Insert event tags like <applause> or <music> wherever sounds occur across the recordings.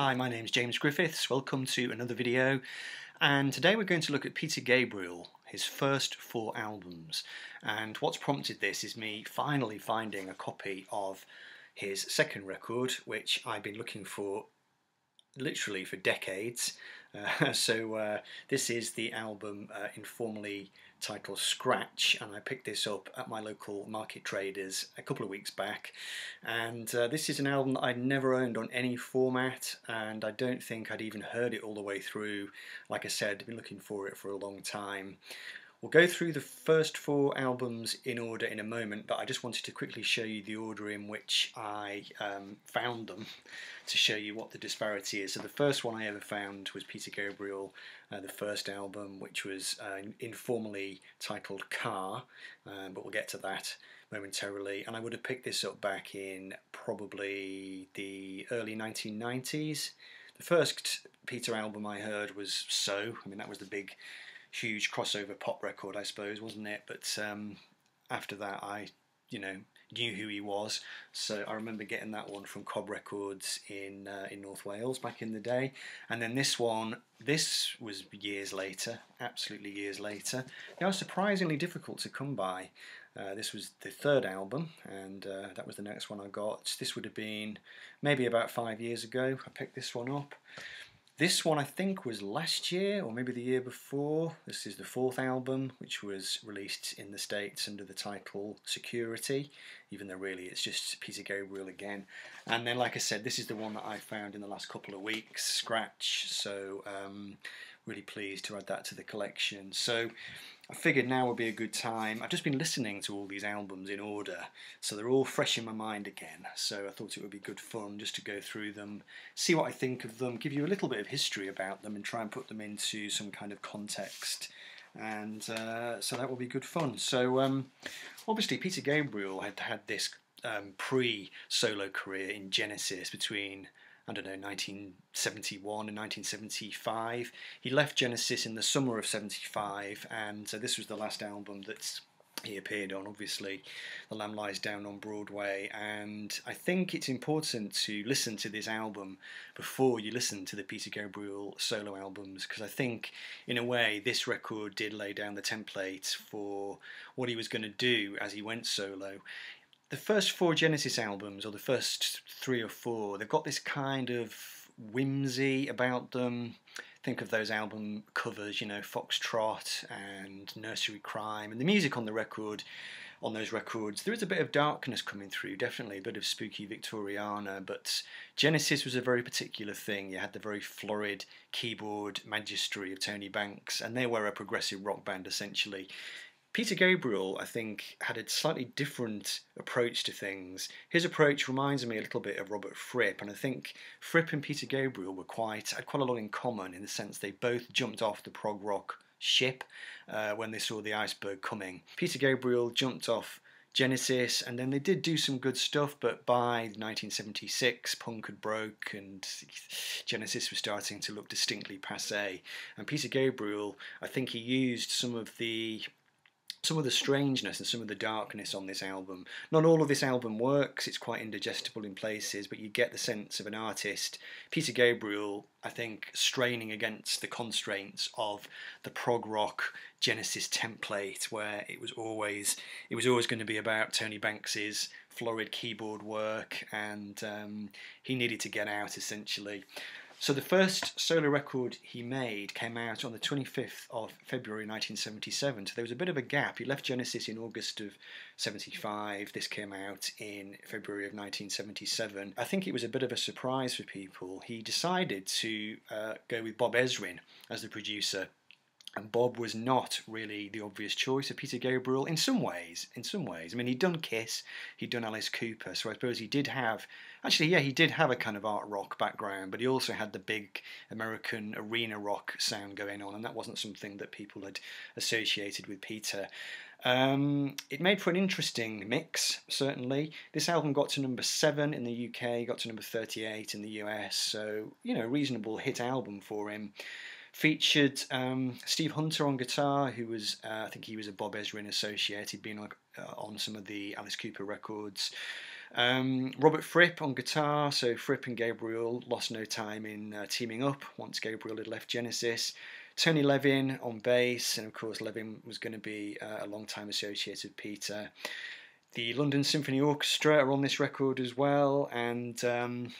Hi, my name's James Griffiths. Welcome to another video. And today we're going to look at Peter Gabriel, his first four albums. And what's prompted this is me finally finding a copy of his second record, which I've been looking for literally for decades. <laughs> Uh, so uh, this is the album uh, informally titled Scratch, and I picked this up at my local market traders a couple of weeks back. And uh, this is an album that I'd never owned on any format, and I don't think I'd even heard it all the way through. Like I said, I've been looking for it for a long time. We'll go through the first four albums in order in a moment, but I just wanted to quickly show you the order in which I um, found them to show you what the disparity is. So the first one I ever found was Peter Gabriel, uh, the first album, which was uh, informally titled Car, uh, but we'll get to that momentarily. And I would have picked this up back in probably the early 1990s. The first Peter album I heard was So. I mean, that was the big huge crossover pop record, I suppose, wasn't it? But um, after that, I, you know, knew who he was. So I remember getting that one from Cob Records in uh, in North Wales back in the day. And then this one, this was years later, absolutely years later. It was surprisingly difficult to come by. Uh, this was the third album, and uh, that was the next one I got. This would have been maybe about five years ago. I picked this one up. This one I think was last year or maybe the year before. This is the fourth album which was released in the States under the title Security, even though really it's just Peter Gabriel again. And then like I said, this is the one that I found in the last couple of weeks, Scratch, so um, really pleased to add that to the collection. So I figured now would be a good time. I've just been listening to all these albums in order, so they're all fresh in my mind again. So I thought it would be good fun just to go through them, see what I think of them, give you a little bit of history about them, and try and put them into some kind of context. And uh, so that will be good fun. So um, obviously, Peter Gabriel had had this um, pre solo career in Genesis between I don't know, 1971 and 1975. He left Genesis in the summer of 75, and so this was the last album that he appeared on, obviously. The Lamb Lies Down on Broadway, and I think it's important to listen to this album before you listen to the Peter Gabriel solo albums, because I think, in a way, this record did lay down the template for what he was going to do as he went solo the first four Genesis albums, or the first three or four, they've got this kind of whimsy about them. Think of those album covers, you know, Foxtrot and Nursery Cryme, and the music on the record, on those records, there is a bit of darkness coming through, definitely a bit of spooky Victoriana, but Genesis was a very particular thing. You had the very florid keyboard magistry of Tony Banks, and they were a progressive rock band essentially. Peter Gabriel, I think, had a slightly different approach to things. His approach reminds me a little bit of Robert Fripp, and I think Fripp and Peter Gabriel were quite had quite a lot in common in the sense they both jumped off the prog rock ship uh, when they saw the iceberg coming. Peter Gabriel jumped off Genesis, and then they did do some good stuff, but by 1976, punk had broke and Genesis was starting to look distinctly passe. And Peter Gabriel, I think he used some of the some of the strangeness and some of the darkness on this album. Not all of this album works, it's quite indigestible in places, but you get the sense of an artist, Peter Gabriel, I think, straining against the constraints of the prog rock Genesis template, where it was always it was always going to be about Tony Banks's florid keyboard work, and um, he needed to get out essentially. So the first solo record he made came out on the 25th of February 1977. So there was a bit of a gap. He left Genesis in August of 75. This came out in February of 1977. I think it was a bit of a surprise for people. He decided to uh, go with Bob Ezrin as the producer and Bob was not really the obvious choice of Peter Gabriel in some ways. In some ways, I mean, he'd done Kiss, he'd done Alice Cooper, so I suppose he did have, actually, yeah, he did have a kind of art rock background, but he also had the big American arena rock sound going on, and that wasn't something that people had associated with Peter. Um, it made for an interesting mix, certainly. This album got to number 7 in the UK, got to number 38 in the US, so, you know, a reasonable hit album for him featured um, Steve Hunter on guitar, who was uh, I think he was a Bob Ezrin associate. He'd been like, uh, on some of the Alice Cooper records. Um, Robert Fripp on guitar, so Fripp and Gabriel lost no time in uh, teaming up once Gabriel had left Genesis. Tony Levin on bass, and of course Levin was going to be uh, a long time associated with Peter. The London Symphony Orchestra are on this record as well, and um,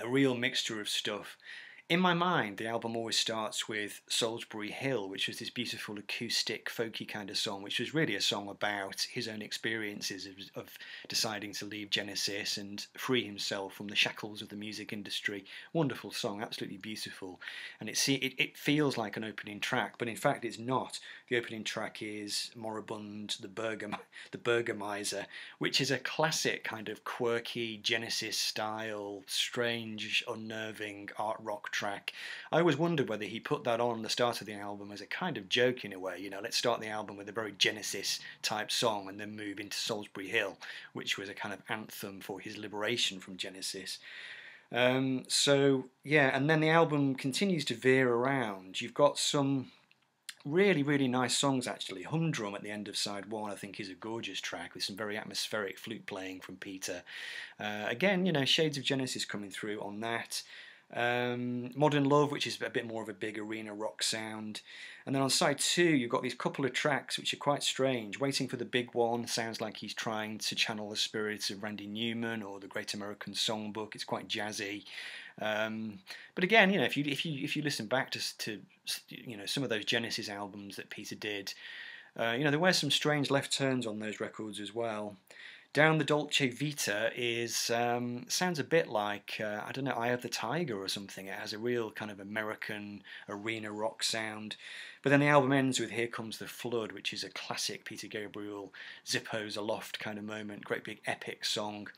a real mixture of stuff. In my mind, the album always starts with Solsbury Hill, which was this beautiful acoustic, folky kind of song, which was really a song about his own experiences of, of, deciding to leave Genesis and free himself from the shackles of the music industry. Wonderful song, absolutely beautiful. And it, it, it feels like an opening track, but in fact it's not. The opening track is Moribund, the, Burger, <laughs> the Burgermeister, which is a classic kind of quirky Genesis style, strange, unnerving art rock track. I always wondered whether he put that on the start of the album as a kind of joke in a way. You know, let's start the album with a very Genesis type song and then move into Solsbury Hill, which was a kind of anthem for his liberation from Genesis. Um, so yeah, and then the album continues to veer around. You've got some really, really nice songs actually. Humdrum at the end of side one, I think, is a gorgeous track with some very atmospheric flute playing from Peter. Uh, again, you know, shades of Genesis coming through on that. Um, Modern Love, which is a bit more of a big arena rock sound. And then on side two, you've got these couple of tracks which are quite strange. Waiting for the Big One sounds like he's trying to channel the spirits of Randy Newman or the Great American Songbook. It's quite jazzy. Um, but again, you know, if you if you if you listen back to to you know some of those Genesis albums that Peter did, uh, you know, there were some strange left turns on those records as well. Down the Dolce Vita is um, sounds a bit like uh, I don't know Eye of the Tiger or something. It has a real kind of American arena rock sound. But then the album ends with Here Comes the Flood, which is a classic Peter Gabriel Zippos Aloft kind of moment, great big epic song.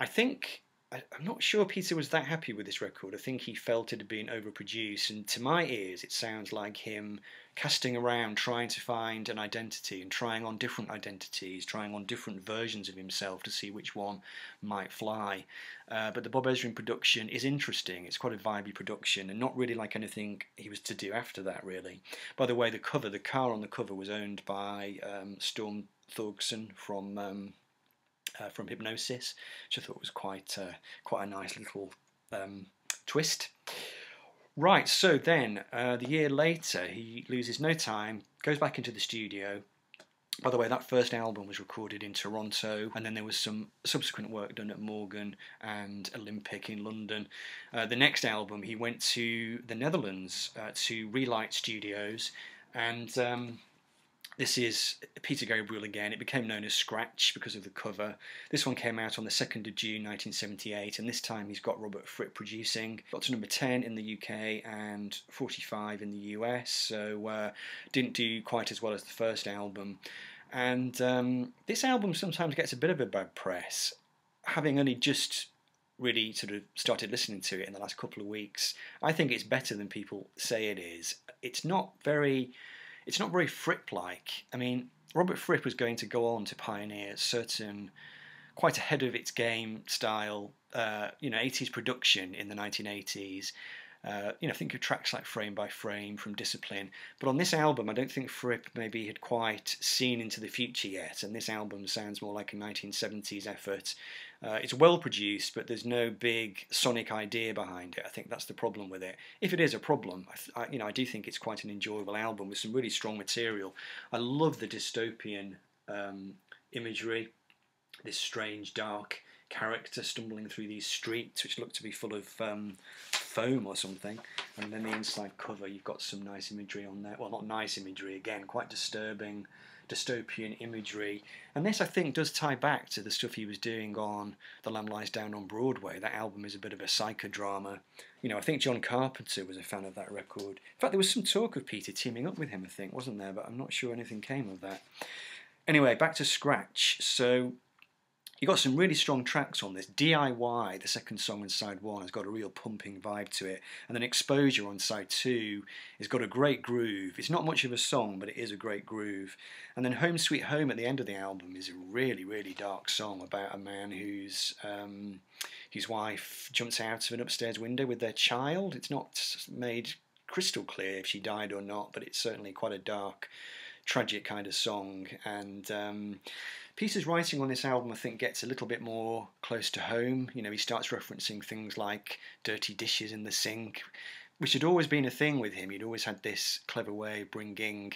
I think I, am not sure Peter was that happy with this record. I think he felt it had been overproduced, and to my ears, it sounds like him casting around, trying to find an identity and trying on different identities, trying on different versions of himself to see which one might fly. Uh, but the Bob Ezrin production is interesting. It's quite a vibey production, and not really like anything he was to do after that, really. By the way, the cover, the car on the cover, was owned by um, Storm Thorgerson from. Um, uh, from Hipgnosis, which I thought was quite uh, quite a nice little um, twist. Right, so then uh, the year later, he loses no time, goes back into the studio. By the way, that first album was recorded in Toronto, and then there was some subsequent work done at Morgan and Olympic in London. Uh, the next album, he went to the Netherlands uh, to Relight Studios, and um, this is Peter Gabriel again. It became known as Scratch because of the cover. This one came out on the 2nd of June 1978, and this time he's got Robert Fripp producing. Got to number 10 in the UK and 45 in the US, so uh, didn't do quite as well as the first album. And um, this album sometimes gets a bit of a bad press, having only just really sort of started listening to it in the last couple of weeks. I think it's better than people say it is. It's not very it's not very Fripp-like. I mean, Robert Fripp was going to go on to pioneer certain quite ahead of its game style, uh, you know, 80s production in the 1980s. Uh, you know, think of tracks like Frame by Frame from Discipline. But on this album, I don't think Fripp maybe had quite seen into the future yet, and this album sounds more like a 1970s effort uh, it's well produced, but there's no big sonic idea behind it. I think that's the problem with it. If it is a problem, I, I, you know, I do think it's quite an enjoyable album with some really strong material. I love the dystopian um, imagery, this strange, dark character stumbling through these streets, which look to be full of um, foam or something. And then the inside cover, you've got some nice imagery on there. Well, not nice imagery again, quite disturbing dystopian imagery. And this, I think, does tie back to the stuff he was doing on The Lamb Lies Down on Broadway. That album is a bit of a psychodrama. You know, I think John Carpenter was a fan of that record. In fact, there was some talk of Peter teaming up with him, I think, wasn't there? But I'm not sure anything came of that. Anyway, back to Scratch. So you got some really strong tracks on this. DIY, the second song on side one, has got a real pumping vibe to it. And then Exposure on side two has got a great groove. It's not much of a song, but it is a great groove. And then Home Sweet Home at the end of the album is a really, really dark song about a man whose um, whose wife jumps out of an upstairs window with their child. It's not made crystal clear if she died or not, but it's certainly quite a dark tragic kind of song. And um, Peter's writing on this album, I think, gets a little bit more close to home. You know, he starts referencing things like dirty dishes in the sink, which had always been a thing with him. He'd always had this clever way of bringing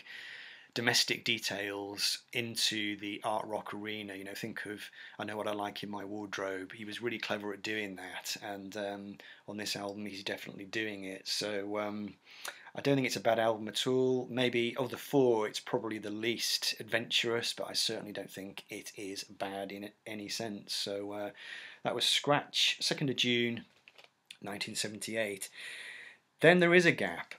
domestic details into the art rock arena. You know, think of I Know What I Like in My Wardrobe. He was really clever at doing that, and um, on this album, he's definitely doing it. So. Um, I don't think it's a bad album at all. Maybe of the four, it's probably the least adventurous, but I certainly don't think it is bad in any sense. So uh, that was Scratch, 2nd of June 1978. Then there is a gap.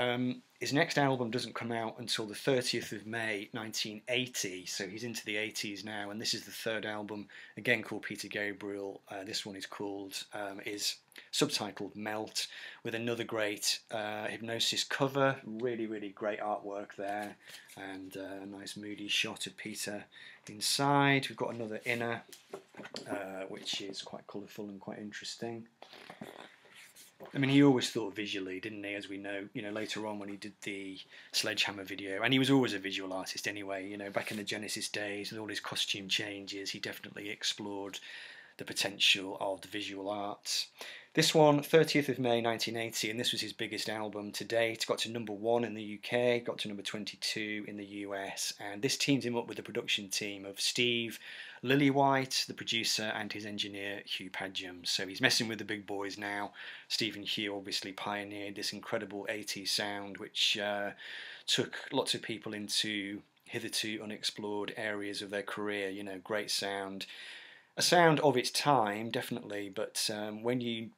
Um, his next album doesn't come out until the 30th of May 1980, so he's into the 80s now, and this is the third album, again called Peter Gabriel. Uh, this one is called, um, is subtitled Melt, with another great uh, Hipgnosis cover, really, really great artwork there, and uh, a nice moody shot of Peter inside. We've got another inner, uh, which is quite colourful and quite interesting. I mean, he always thought visually, didn't he? As we know, you know, later on when he did the Sledgehammer video, and he was always a visual artist anyway. You know, back in the Genesis days with all his costume changes, he definitely explored the potential of the visual arts. This one, 30th of May 1980, and this was his biggest album to date. Got to number one in the UK, got to number 22 in the US, and this teams him up with the production team of Steve Lillywhite, the producer, and his engineer Hugh Padgham. So he's messing with the big boys now. Stephen Hugh obviously pioneered this incredible 80s sound, which uh, took lots of people into hitherto unexplored areas of their career. You know, great sound a sound of its time, definitely, but um, when you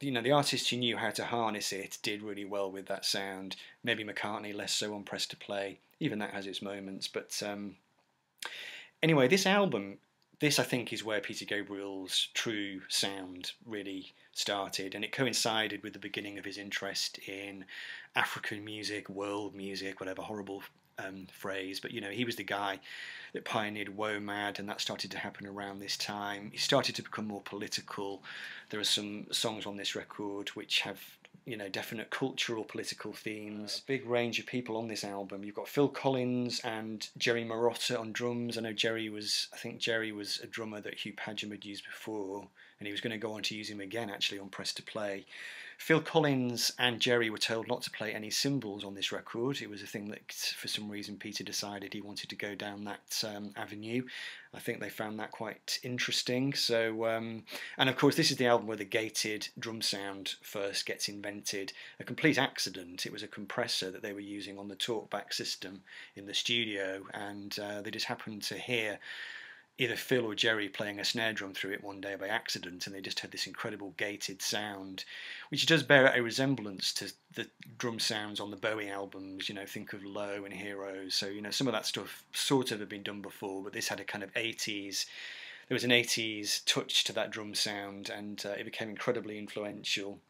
you know, the artists who knew how to harness it did really well with that sound. Maybe McCartney less so on Press to Play. Even that has its moments. But um, anyway, this album, this I think is where Peter Gabriel's true sound really started, and it coincided with the beginning of his interest in African music, world music, whatever horrible um, phrase, but you know, he was the guy that pioneered WOMAD, and that started to happen around this time. He started to become more political. There are some songs on this record which have you know definite cultural political themes. Big range of people on this album. You've got phil collins and jerry marotta on drums. I know jerry was i think jerry was a drummer that hugh padgham had used before and he was going to go on to use him again actually on press to play Phil Collins and Jerry were told not to play any cymbals on this record. It was a thing that, for some reason, Peter decided he wanted to go down that um, avenue. I think they found that quite interesting. So, um, and of course, this is the album where the gated drum sound first gets invented. A complete accident. It was a compressor that they were using on the talkback system in the studio, and uh, they just happened to hear either Phil or Jerry playing a snare drum through it one day by accident, and they just had this incredible gated sound, which does bear a resemblance to the drum sounds on the Bowie albums. You know, think of Low and Heroes. So you know, some of that stuff sort of had been done before, but this had a kind of 80s. There was an 80s touch to that drum sound, and uh, it became incredibly influential.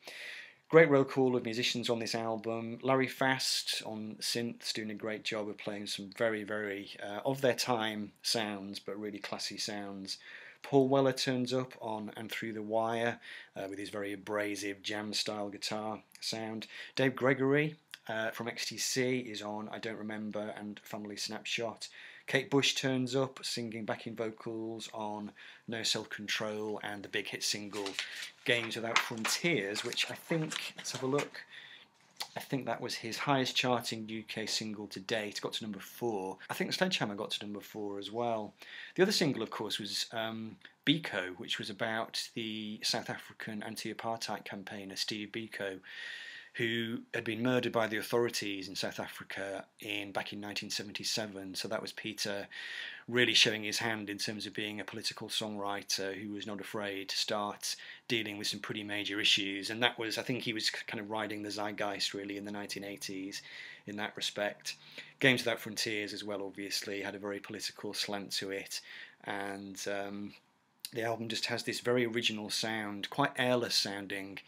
Great roll call of musicians on this album. Larry Fast on synths doing a great job of playing some very, very uh, of their time sounds, but really classy sounds. Paul Weller turns up on And Through the Wire uh, with his very abrasive jam style guitar sound. Dave Gregory uh, from XTC is on I Don't Remember and Family Snapshot. Kate Bush turns up singing backing vocals on No Self Control and the big hit single Games Without Frontiers, which I think, let's have a look. I think that was his highest charting UK single to date. Got to number four. I think Sledgehammer got to number four as well. The other single, of course, was um, Biko, which was about the South African anti-apartheid campaigner Steve Biko, who had been murdered by the authorities in South Africa in back in 1977. So that was Peter really showing his hand in terms of being a political songwriter who was not afraid to start dealing with some pretty major issues. And that was, I think, he was kind of riding the zeitgeist really in the 1980s in that respect. Games Without Frontiers as well, obviously, had a very political slant to it, and. Um, the album just has this very original sound, quite airless sounding,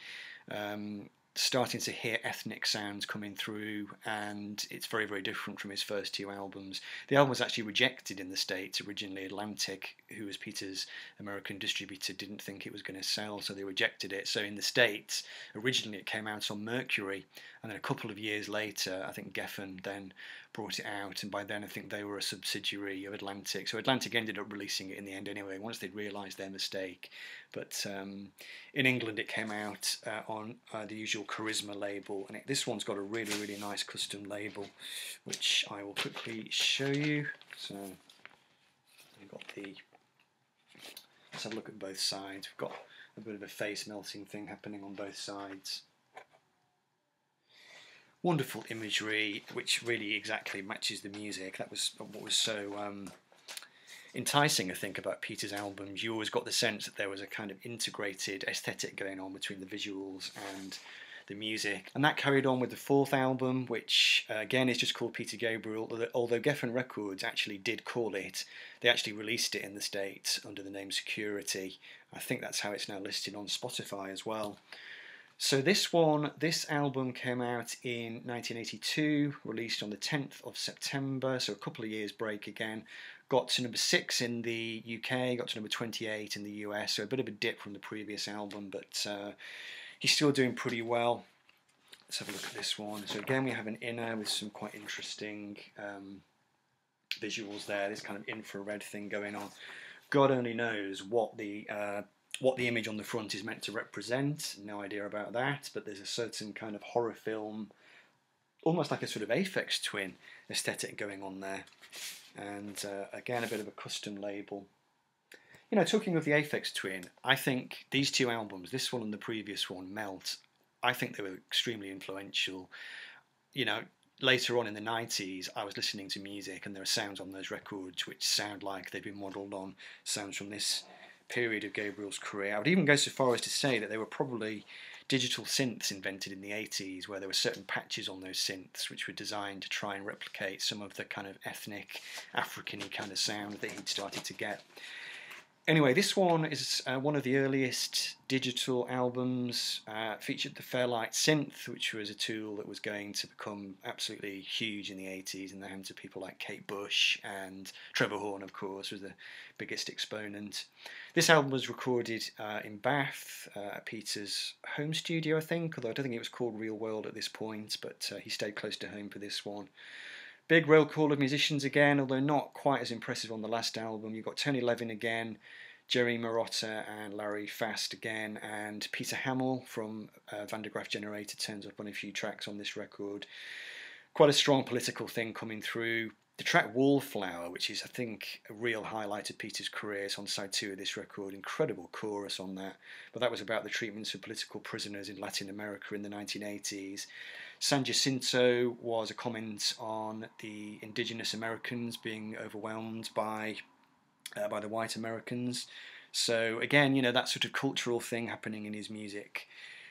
um, starting to hear ethnic sounds coming through, and it's very, very different from his first two albums. The album was actually rejected in the States originally. Atlantic, who was Peter's American distributor, didn't think it was going to sell, so they rejected it. So in the States, originally it came out on Mercury, and then a couple of years later, I think Geffen then brought it out, and by then I think they were a subsidiary of Atlantic. So Atlantic ended up releasing it in the end anyway, once they'd realised their mistake. But um, in England, it came out uh, on uh, the usual Charisma label, and it, this one's got a really, really nice custom label, which I will quickly show you. So we've got the. Let's have a look at both sides. We've got a bit of a face melting thing happening on both sides wonderful imagery, which really exactly matches the music. That was what was so um, enticing, I think, about Peter's albums. You always got the sense that there was a kind of integrated aesthetic going on between the visuals and the music. And that carried on with the fourth album, which uh, again is just called Peter Gabriel, although Geffen Records actually did call it, they actually released it in the States under the name Security. I think that's how it's now listed on Spotify as well. So this one, this album came out in 1982, released on the 10th of September, so a couple of years break again. Got to number 6 in the UK, got to number 28 in the US, so a bit of a dip from the previous album, but uh, he's still doing pretty well. Let's have a look at this one. So again, we have an inner with some quite interesting um, visuals there, this kind of infrared thing going on. God only knows what the uh, what the image on the front is meant to represent. No idea about that, but there's a certain kind of horror film, almost like a sort of Aphex Twin aesthetic going on there. And uh, again, a bit of a custom label. You know, talking of the Aphex Twin, I think these two albums, this one and the previous one, Melt, I think they were extremely influential. You know, later on in the 90s, I was listening to music and there are sounds on those records which sound like they've been modelled on sounds from this period of Gabriel's career. I would even go so far as to say that they were probably digital synths invented in the 80s, where there were certain patches on those synths which were designed to try and replicate some of the kind of ethnic, African kind of sound that he'd started to get. Anyway, this one is uh, one of the earliest digital albums. Uh, featured the Fairlight synth, which was a tool that was going to become absolutely huge in the 80s in the hands of people like Kate Bush and Trevor Horn, of course, was the biggest exponent. This album was recorded uh, in Bath uh, at Peter's home studio, I think, although I don't think it was called Real World at this point, but uh, he stayed close to home for this one. Big roll call of musicians again, although not quite as impressive on the last album. You've got Tony Levin again, Jerry Marotta and Larry Fast again, and Peter Hammill from uh, Van der Graaf Generator turns up on a few tracks on this record. Quite a strong political thing coming through. The track Wallflower, which is, I think, a real highlight of Peter's career, is on side two of this record. Incredible chorus on that. But that was about the treatments of political prisoners in Latin America in the 1980s. San Jacinto was a comment on the indigenous Americans being overwhelmed by uh, by the white Americans. So again, you know that sort of cultural thing happening in his music,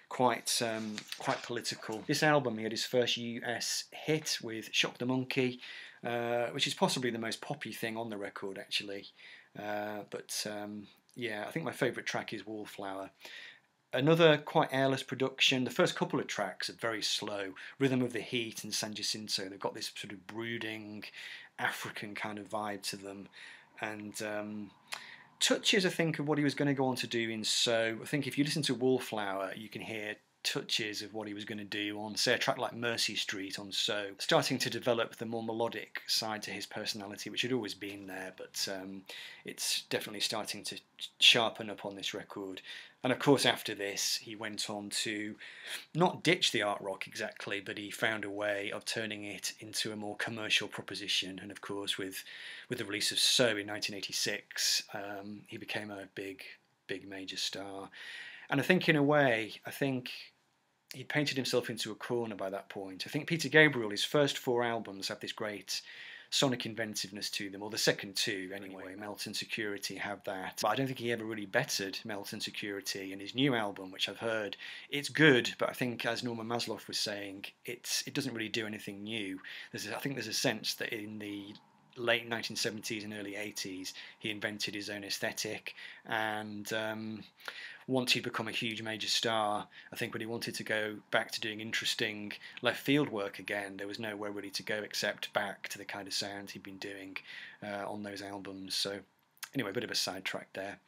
quite um, quite political. This album, he had his first US hit with "Shock the Monkey," uh, which is possibly the most poppy thing on the record, actually. Uh, but um, yeah, I think my favourite track is "Wallflower." Another quite airless production. The first couple of tracks are very slow. Rhythm of the Heat and San Jacinto, they've got this sort of brooding African kind of vibe to them. And um, touches, I think, of what he was going to go on to do in So. I think if you listen to Wallflower, you can hear touches of what he was going to do on, say, a track like Mercy Street on So, starting to develop the more melodic side to his personality, which had always been there, but um, it's definitely starting to sharpen up on this record. And of course, after this, he went on to not ditch the art rock exactly, but he found a way of turning it into a more commercial proposition. And of course, with with the release of So in 1986, um, he became a big, big major star. And I think, in a way, I think he painted himself into a corner by that point. I think Peter Gabriel, his first four albums have this great sonic inventiveness to them, or the second two anyway. Melt and Security have that. But I don't think he ever really bettered Melt and Security. And his new album, which I've heard, it's good, but I think, as Norman Masloff was saying, it's it doesn't really do anything new. There's a, I think there's a sense that in the late 1970s and early 80s, he invented his own aesthetic and. Um, once he'd become a huge major star, I think when he wanted to go back to doing interesting left field work again, there was nowhere really to go except back to the kind of sound he'd been doing uh, on those albums. So anyway, a bit of a sidetrack there.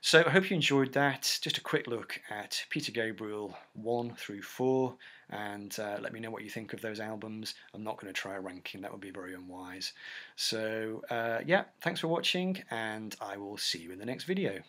So I hope you enjoyed that. Just a quick look at Peter Gabriel 1 through 4 and uh, let me know what you think of those albums. I'm not going to try a ranking, that would be very unwise. So uh, yeah, thanks for watching and I will see you in the next video.